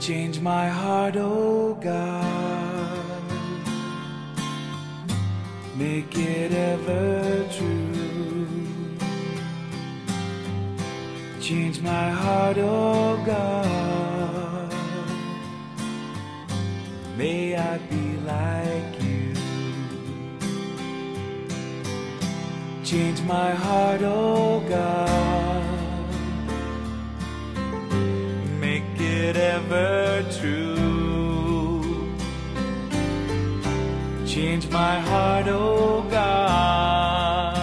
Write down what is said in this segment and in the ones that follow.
Change my heart, oh God. Make it ever true. Change my heart, oh God. May I be like you. Change my heart, oh God. Ever true. Change my heart, oh God.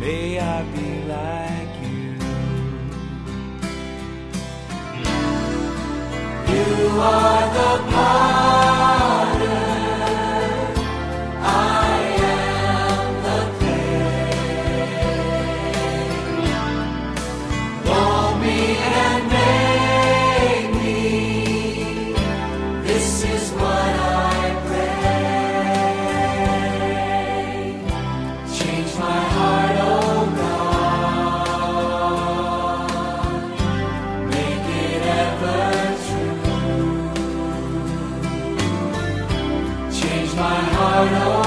May I be like you. You are the power. now, now.